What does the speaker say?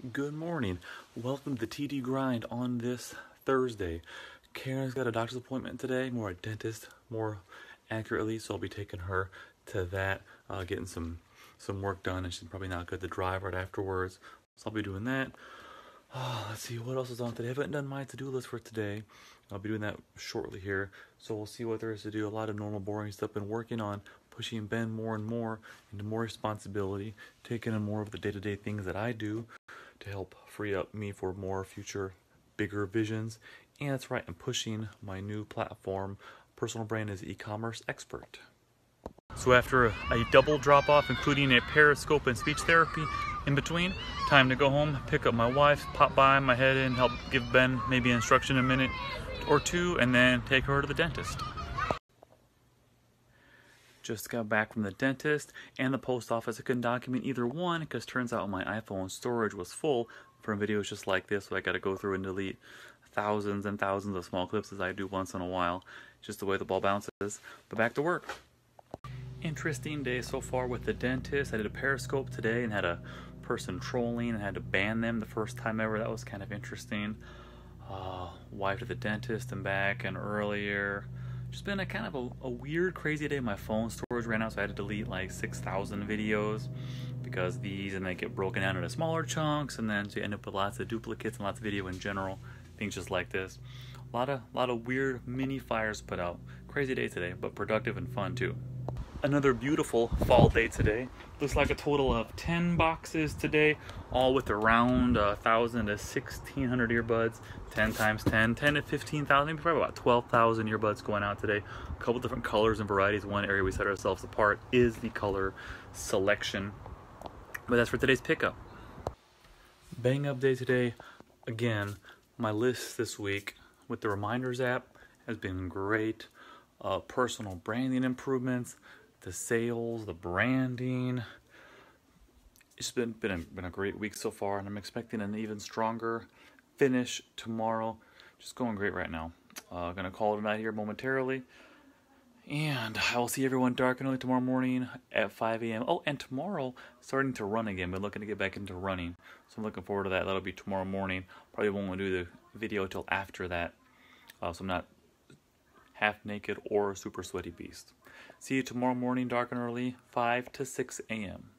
Good morning. Welcome to the TD Grind on this Thursday. Karen's got a doctor's appointment today, more a dentist, more accurately, so I'll be taking her to that, uh, getting some some work done, and she's probably not good to drive right afterwards. So I'll be doing that. Oh, let's see what else is on today. I haven't done my to-do list for today. I'll be doing that shortly here. So we'll see what there is to do. A lot of normal boring stuff. Been working on pushing Ben more and more into more responsibility, taking on more of the day-to-day things that I do to help free up me for more future bigger visions. And that's right, I'm pushing my new platform. Personal brand is e-commerce expert. So after a, a double drop off, including a periscope and speech therapy in between, time to go home, pick up my wife, pop by my head and help give Ben maybe instruction in a minute or two, and then take her to the dentist. Just got back from the dentist and the post office. I couldn't document either one because turns out my iPhone storage was full from videos just like this, so I got to go through and delete thousands and thousands of small clips as I do once in a while. Just the way the ball bounces. But back to work. Interesting day so far with the dentist. I did a periscope today and had a person trolling and had to ban them the first time ever. That was kind of interesting. Uh, wife to the dentist and back and earlier just been a kind of a, a, weird, crazy day. My phone storage ran out, so I had to delete like 6,000 videos because these and they get broken down into smaller chunks, and then so you end up with lots of duplicates and lots of video in general, things just like this. A lot of, lot of weird mini fires put out. Crazy day today, but productive and fun too another beautiful fall day today. Looks like a total of 10 boxes today, all with around a 1,000 to 1,600 earbuds. 10 times 10, 10 to 15,000, maybe probably about 12,000 earbuds going out today. A couple different colors and varieties. One area we set ourselves apart is the color selection. But that's for today's pickup. Bang up day today. Again, my list this week with the Reminders app has been great. Uh, personal branding improvements, the sales, the branding. It's been been a, been a great week so far, and I'm expecting an even stronger finish tomorrow. Just going great right now. Uh, gonna call it a night here momentarily. And I will see everyone dark and early tomorrow morning at 5 a.m. Oh, and tomorrow, starting to run again. Been looking to get back into running. So I'm looking forward to that. That'll be tomorrow morning. Probably won't do the video till after that. Uh, so I'm not half naked or super sweaty beast. See you tomorrow morning, dark and early, 5 to 6 a.m.